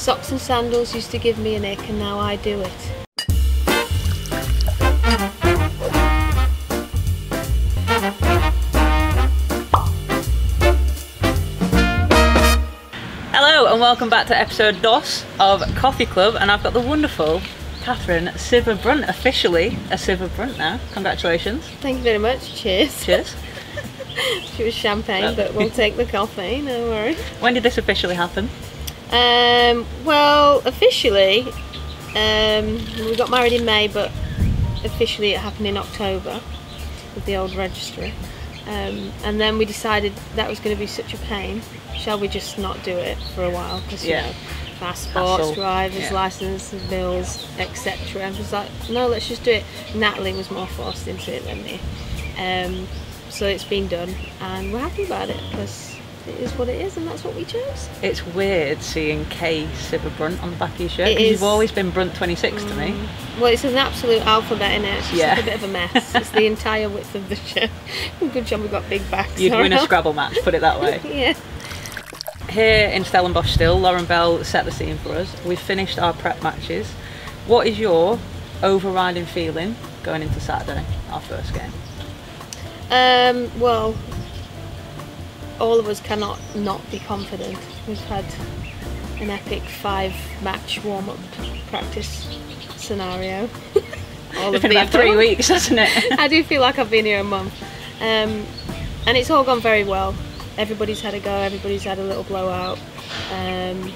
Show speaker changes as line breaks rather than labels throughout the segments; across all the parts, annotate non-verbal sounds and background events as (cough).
Socks and sandals used to give me an ick, and now I do it.
Hello and welcome back to episode DOS of Coffee Club and I've got the wonderful Katherine Sciver-Brunt, officially a Sciver-Brunt now. Congratulations.
Thank you very much. Cheers.
Cheers. (laughs)
She was champagne, but we'll (laughs) take the coffee. No worries.
when did this officially happen?
Um, well, officially, um, we got married in May, but officially it happened in October with the old registry. Um, and then we decided that was going to be such a pain. Shall we just not do it for a while? Because
Yeah.
you know, passports,
Hassle.
drivers,
Yeah.
licenses, bills, etc. I was like, no, let's just do it. Natalie was more forced into it than me. Um, so it's been done, and we're happy about it because it is what it is, and that's what we chose.
It's weird seeing K Sciver-Brunt on the back of your shirt
It
'cause you've.
Mm.
always been Brunt 26 to me.
Well, it's an absolute alphabet in it. It's just
Yeah.
a bit of a mess. It's (laughs) the entire width of the shirt. (laughs) Good job we've got big backs.
You'd win a? Scrabble match, put it that way. (laughs)
yeah.
Here in Stellenbosch still, Lauren Bell set the scene for us. We've finished our prep matches. What is your overriding feeling going into Saturday, our first game?
Um, well, all of us cannot not be confident. We've had an epic five match warm up practice scenario. all (laughs)
It's been about three weeks, hasn't it? (laughs)
I do feel like I've been here a month. Um, and it's all gone very well. Everybody's had a go, everybody's had a little blowout. Um,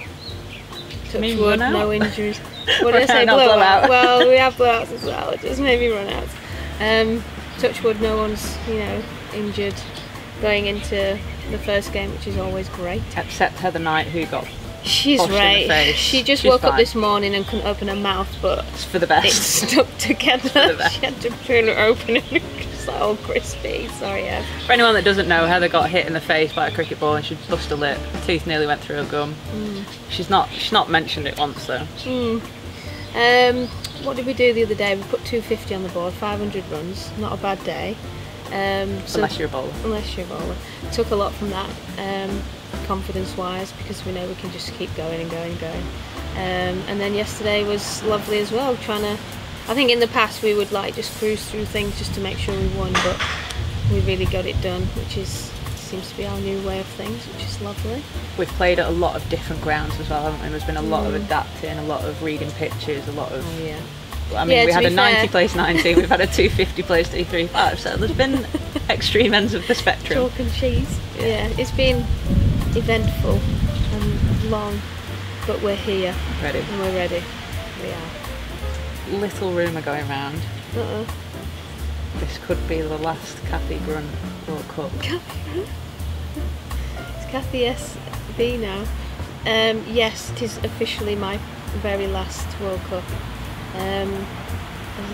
touch
mean
wood, no injuries. (laughs) What did I say? Blowout.
blowout.
well, we have blowouts as well, just maybe run outs. Um, touch wood, no one's, you know, injured going into the first game, which is always great.
Except Heather Knight, who got
She's
Poshed in the
right.
face.
She just
She's
woke up this morning and couldn't open her mouth, but
it's for the
it
best.
stuck (laughs) together. She had to peel it open and it's like all crispy. Sorry, Ev.
For anyone that doesn't know, Heather got hit in the face by a cricket ball and she bust a lip. Her teeth nearly went through her gum.
Mm.
She's not she's not mentioned it once though.
Um, what did we do the other day? We put 250 on the board, 500 runs. Not a bad day. Um, so
Unless you're a bowler.
unless you're a bowler. Took a lot from that, um, confidence-wise, because we know we can just keep going and going and going. Um, and then yesterday was lovely as well. Trying to, I think in the past we would like just cruise through things just to make sure we won, but we really got it done, which is seems to be our new way of things, which is lovely.
We've played at a lot of different grounds as well, haven't we? There's been a lot
Mm.
of adapting, a lot of reading pitches, a lot of
Oh yeah.
I mean
Yeah,
we had a 90
fair-
place 90, we've had a 250 place 235, so there's been (laughs) extreme ends of the spectrum.
Chalk and cheese. Yeah. it's been eventful and long, but we're here
Ready.
and we're ready. We are.
Little rumour going round.
Uh-uh.
This could be the last Kathy Brunt World Cup. (laughs)
It's Kathy SB now. Um, yes, it is officially my very last World Cup. Um,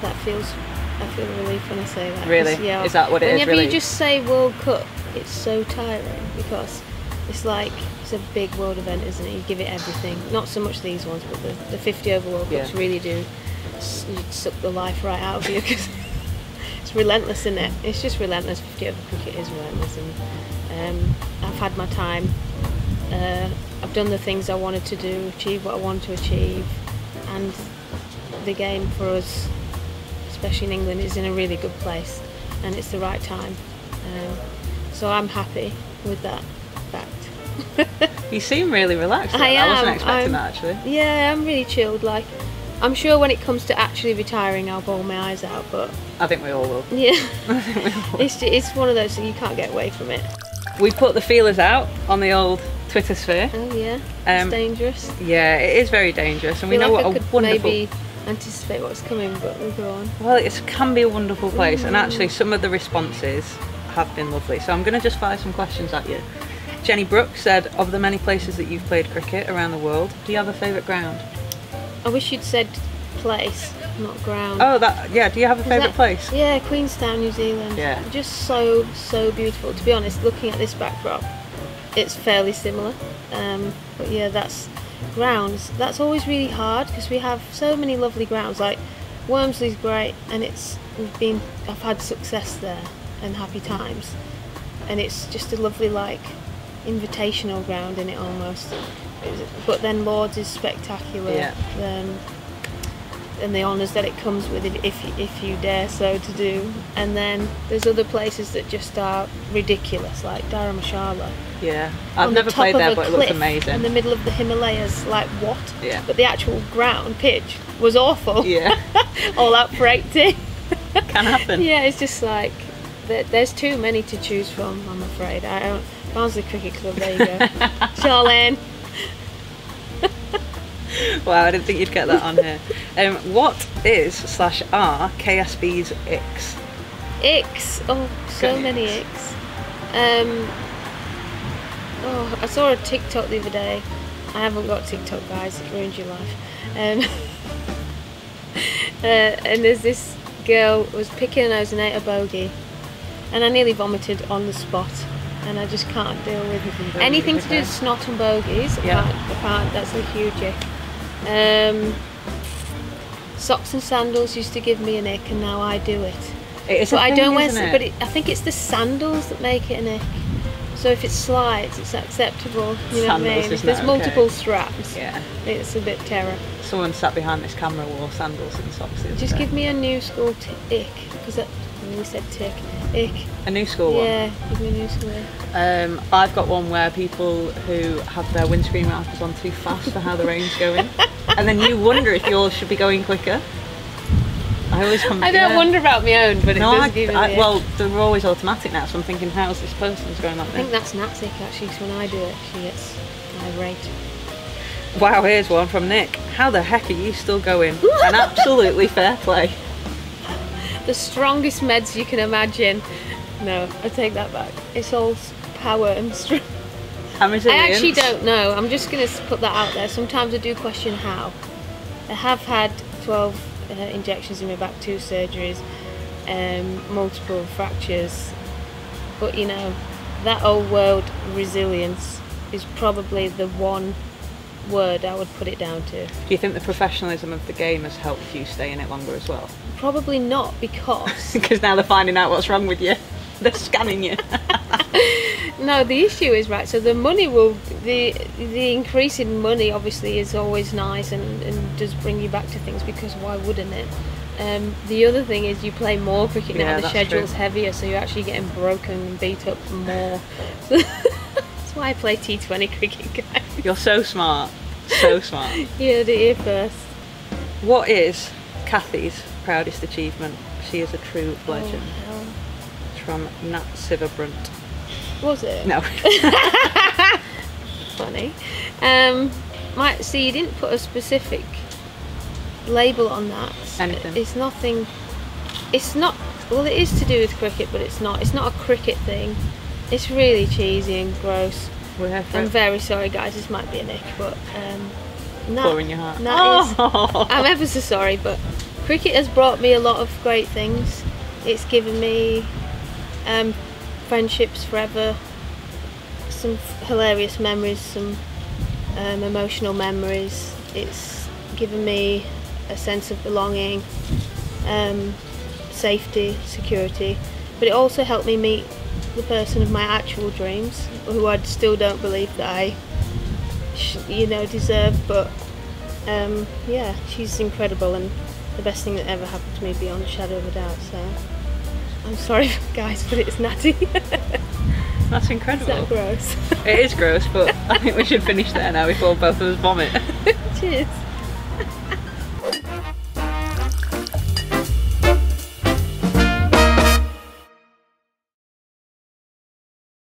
that feels, I feel relief when I say that.
Really? Yeah. Is that what it is,
Whenever
relief?
you just say World Cup, it's so tiring because it's like it's a big world event, isn't it? You give it everything. Not so much these ones, but the, the 50 over World Cups
Yeah.
really do you suck the life right out of you because (laughs) it's relentless, isn't it? It's just relentless. 50 over cricket is relentless, and um, I've had my time. Uh, I've done the things I wanted to do, achieved what I wanted to achieve, and the game for us, especially in England, is in a really good place, and it's the right time. Um, so I'm happy with that fact. (laughs)
You seem really relaxed.
I
I wasn't expecting
I'm-
that actually.
Yeah, I'm really chilled. Like, I'm sure when it comes to actually retiring, I'll bawl my eyes out, but
I think we all will. (laughs)
yeah, (laughs)
I think we all will.
it's it's one of those things you can't get away from it.
We put the feelers out on the old Twitter sphere.
Oh yeah,
Um,
it's dangerous.
Yeah, it is very dangerous, and we know
like
what
I
a
could
wonderful.
maybe anticipate what's coming, but we'll go on.
Well, it can be a wonderful place, and
Mm.
actually, some of the responses have been lovely. So I'm going to just fire some questions at you. Jenny Brooks said, "Of the many places that you've played cricket around the world, do you have a favourite ground?"
I wish you'd said place, not ground.
Oh, that yeah. Do you have a favourite place?
Yeah, Queenstown, New Zealand.
Yeah.
Just so, so beautiful. To be honest, looking at this backdrop, it's fairly similar. Um, but yeah, that's grounds. That's always really hard because we have so many lovely grounds. Like Wormsley's great, and it's we've been I've had success there and happy times, and it's just a lovely like invitational ground in it almost. but then Lords is spectacular.
Yeah.
Um, and the honours that it comes with it if you, if you dare so to do. And then there's other places that just are ridiculous, like Dharamshala.
Yeah, I've
on
never played there, but it looks amazing.
In the middle of the Himalayas, like what?
Yeah.
But the actual ground pitch was awful.
Yeah, (laughs)
All out for 80. (laughs)
can happen.
yeah, it's just like there's too many to choose from. I'm afraid. I don't. Barnsley Cricket Club. There you go. (laughs) Charlene. (laughs)
Wow, I didn't think you'd get that on here. Um, what is slash are KSB's X?
Icks. Oh, so
Got
many
icks.
icks. Um. Oh, I saw a TikTok the other day. I haven't got TikTok, guys. It ruins your life. Um. (laughs) uh, and there's this girl was picking her nose and ate a bogey, and I nearly vomited on the spot. And I just can't deal with anything to do with snot and bogeys.
Yeah.
can't- that's a huge ick. Um, socks and sandals used to give me an ick, and now I do it.
It is
But I
thing,
don't wear.
it?
But it, I think it's the sandals that make it an ick. So if it slides, it's acceptable. You know what I mean? If there's multiple
okay.
straps,
yeah.
it's a bit terror.
Someone sat behind this camera wore sandals and socks.
Just give me a new school ick because I nearly said tick. Ick.
a new school one.
Yeah, give me a new school.
Um, I've got one where people who have their windscreen wipers on too fast for how the rain's going, (laughs) and then you wonder if yours should be going quicker. I always come.
I don't
yeah.
wonder about my own, but it
No,
does
I. I, well, they're always automatic now, so I'm thinking, how's this person's going like
I think that's Nat's ick actually. when I do it, she gets irate.
Wow, here's one from Nick. How the heck are you still going? and (laughs) absolutely fair play.
The strongest meds you can imagine. No, I take that back. It's all power and strength.
I'm
I
resilient.
actually don't know. I'm just going to put that out there. Sometimes I do question how. I have had 12 uh, injections in my back, two surgeries, um, multiple fractures. But you know, that old world resilience is probably the one word I would put it down to.
Do you think the professionalism of the game has helped you stay in it longer as well?
Probably not because (laughs)
Because now they're finding out what's wrong with you. (laughs) They're scanning you. (laughs)
no, the issue is right. So the money will the the increase in money obviously is always nice and, and does bring you back to things because why wouldn't it? Um, the other thing is you play more cricket now.
Yeah,
the schedule's
true.
heavier, so you're actually getting broken and beat up more. That's why I play T20 cricket, (laughs) guys.
You're so smart. So smart. (laughs)
You heard it here first.
What is Kathy's proudest achievement? She is a true legend.
Oh,
It's from Nat
Sciver-Brunt. was it?
No. (laughs)
funny. Um, my, see, you didn't put a specific label on that.
Anything.
It's nothing. It's not. Well, it is to do with cricket, but it's not. It's not a cricket thing. It's really cheesy and gross.
We're here for
I'm
it.
very sorry, guys. This might be a nick, but um, that,
Pouring your heart. oh.
I'm ever so sorry, but cricket has brought me a lot of great things. It's given me um, friendships forever, some hilarious memories, some um, emotional memories. It's given me a sense of belonging, um, safety, security, but it also helped me meet the person of my actual dreams, who I still don't believe that I, sh- you know, deserve. But um, yeah, she's incredible and the best thing that ever happened to me beyond a shadow of a doubt. So I'm sorry, (laughs) guys, but it's natty. (laughs)
That's
Is
incredible.
that gross?
It is gross, but (laughs) I think we should finish there now before both of us vomit.
Cheers.